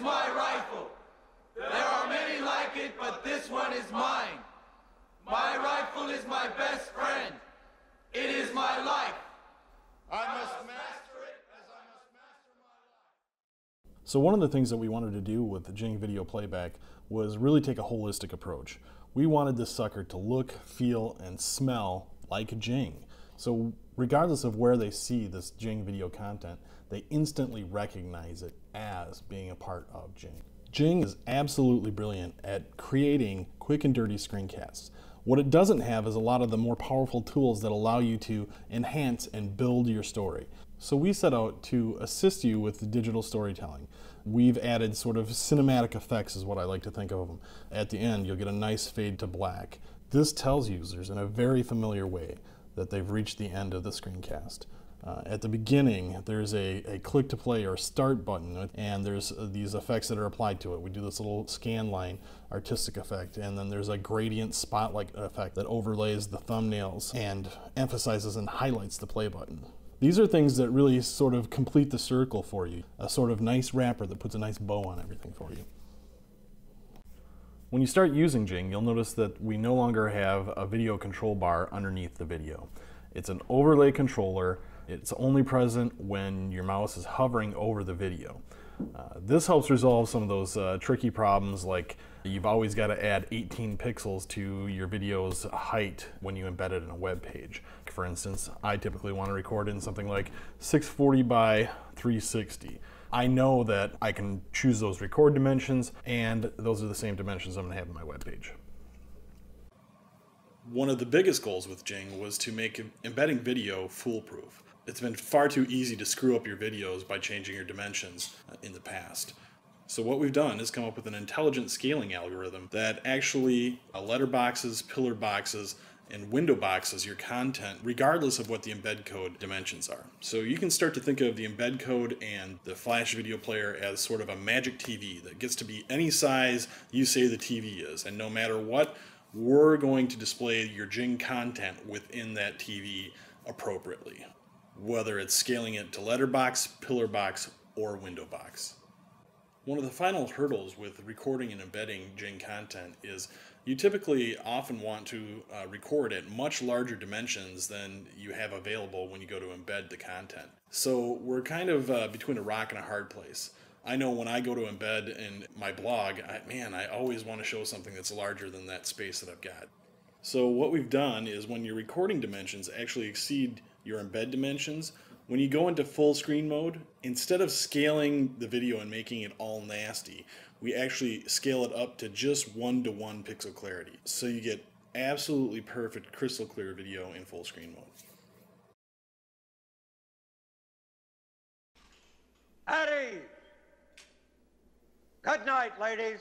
my rifle. There are many like it, but this one is mine. My rifle is my best friend. It is my life. I must master it as I must master my life. So one of the things that we wanted to do with the Jing video playback was really take a holistic approach. We wanted this sucker to look, feel, and smell like Jing. So regardless of where they see this Jing video content, they instantly recognize it as being a part of Jing. Jing is absolutely brilliant at creating quick and dirty screencasts. What it doesn't have is a lot of the more powerful tools that allow you to enhance and build your story. So we set out to assist you with digital storytelling. We've added sort of cinematic effects is what I like to think of them. At the end, you'll get a nice fade to black. This tells users in a very familiar way that they've reached the end of the screencast. Uh, at the beginning, there's a, a click to play or start button, and there's uh, these effects that are applied to it. We do this little scan line artistic effect, and then there's a gradient spotlight effect that overlays the thumbnails and emphasizes and highlights the play button. These are things that really sort of complete the circle for you, a sort of nice wrapper that puts a nice bow on everything for you. When you start using Jing, you'll notice that we no longer have a video control bar underneath the video. It's an overlay controller. It's only present when your mouse is hovering over the video. Uh, this helps resolve some of those uh, tricky problems like you've always got to add 18 pixels to your video's height when you embed it in a web page. For instance, I typically want to record in something like 640 by 360. I know that I can choose those record dimensions and those are the same dimensions I'm going to have in my web page. One of the biggest goals with Jing was to make embedding video foolproof. It's been far too easy to screw up your videos by changing your dimensions uh, in the past. So what we've done is come up with an intelligent scaling algorithm that actually uh, letterboxes, pillar boxes, and window boxes your content regardless of what the embed code dimensions are. So you can start to think of the embed code and the flash video player as sort of a magic TV that gets to be any size you say the TV is. And no matter what, we're going to display your Jing content within that TV appropriately, whether it's scaling it to letterbox, pillar box, or window box. One of the final hurdles with recording and embedding Jing content is you typically often want to uh, record at much larger dimensions than you have available when you go to embed the content. So we're kind of uh, between a rock and a hard place. I know when I go to embed in my blog, I, man, I always want to show something that's larger than that space that I've got. So what we've done is when your recording dimensions actually exceed your embed dimensions, when you go into full screen mode, instead of scaling the video and making it all nasty, we actually scale it up to just one to one pixel clarity. So you get absolutely perfect crystal clear video in full screen mode. Ease. Good night, ladies.